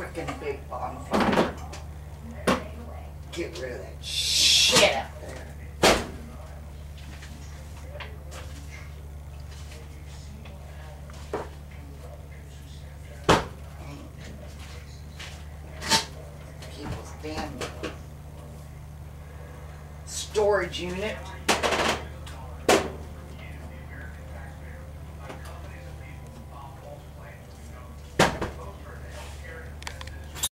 freaking big bonfire. Get rid of that shit out there. People's damn storage unit.